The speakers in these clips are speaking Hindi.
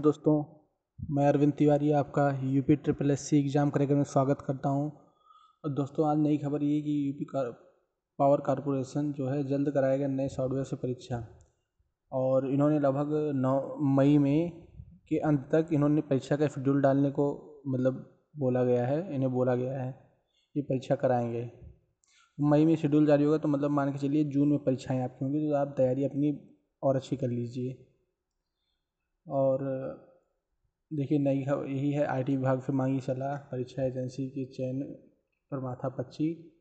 दोस्तों, मैं अरविंद तिवारी, आपका UP triple S C exam कार्यक्रम में स्वागत करता हूँ। और दोस्तों, आज नई खबर ये कि यूपी पावर कॉरपोरेशन जो है, जल्द कराएगा नए सॉफ्टवेयर से परीक्षा। और इन्होंने लगभग नौ मई में के अंत तक इन्होंने परीक्षा का शेड्यूल डालने को मतलब बोला गया है, इन्हें बोला गया है कि परीक्षा कराएँगे। मई में शेड्यूल जारी होगा तो मतलब मान के चलिए जून में परीक्षाएँ आपकी होंगी तो आप तैयारी अपनी और अच्छी कर लीजिए। और, देखिए, नई यही है आई टी विभाग से मांगी सलाह, परीक्षा एजेंसी के चयन पर माथा पच्ची।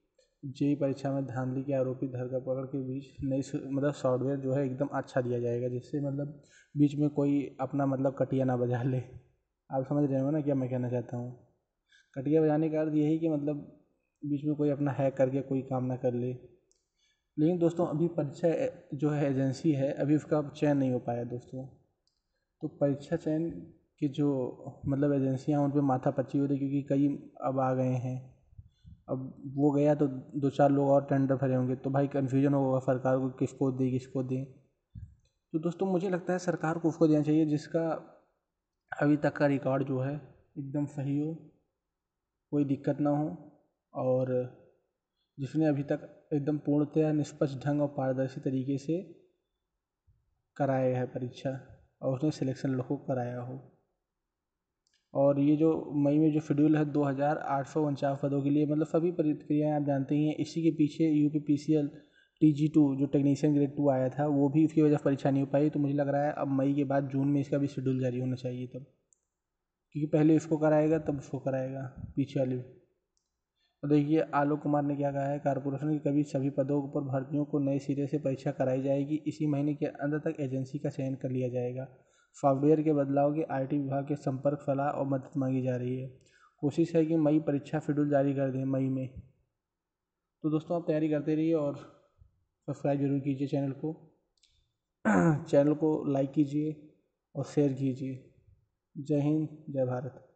जेई परीक्षा में धांधली के आरोपी धरपकड़ के बीच नई मतलब सॉफ्टवेयर जो है, एकदम अच्छा दिया जाएगा, जिससे मतलब बीच में कोई अपना मतलब कटिया ना बजा ले। आप समझ रहे हो ना क्या मैं कहना चाहता हूँ? कटिया बजाने का अर्थ यही कि मतलब बीच में कोई अपना हैक करके कोई काम ना कर ले। लेकिन दोस्तों, अभी परीक्षा जो है, एजेंसी है, अभी उसका चयन नहीं हो पाया दोस्तों। तो परीक्षा चयन की जो मतलब एजेंसियाँ उन पर माथा पच्ची हो रही क्योंकि कई अब आ गए हैं। अब वो गया तो दो चार लोग और टेंडर भरे होंगे। तो भाई कन्फ्यूज़न होगा सरकार को, किसको दे, किसको दें। तो दोस्तों, मुझे लगता है सरकार को उसको देना चाहिए जिसका अभी तक का रिकॉर्ड जो है एकदम सही हो, कोई दिक्कत ना हो और जिसने अभी तक एकदम पूर्णतया निष्पक्ष ढंग और पारदर्शी तरीके से कराया है परीक्षा। और उसने सिलेक्शन लोग को कराया हो। और ये जो मई में जो शेड्यूल है, दो हज़ार आठ सौ उनचास पदों के लिए मतलब सभी प्रक्रियाएँ आप जानते ही हैं। इसी के पीछे U P P C L T G two जो टेक्नीशियन ग्रेड टू आया था, वो भी उसकी वजह से परीक्षा नहीं हो पाई। तो मुझे लग रहा है अब मई के बाद जून में इसका भी शेड्यूल जारी होना चाहिए तब। क्योंकि पहले इसको कराएगा, तब उसको कराएगा, पीछे वाले देखिए, आलोक कुमार ने क्या कहा है? कारपोरेशन के कभी सभी पदों पर भर्तियों को नए सिरे से परीक्षा कराई जाएगी। इसी महीने के अंत तक एजेंसी का चयन कर लिया जाएगा। सॉफ्टवेयर के बदलाव के आईटी विभाग के संपर्क, सलाह और मदद मांगी जा रही है। कोशिश है कि मई परीक्षा शेड्यूल जारी कर दें, मई में। तो दोस्तों, आप तैयारी करते रहिए और सब्सक्राइब ज़रूर कीजिए चैनल को। चैनल को लाइक कीजिए और शेयर कीजिए। जय हिंद, जय भारत।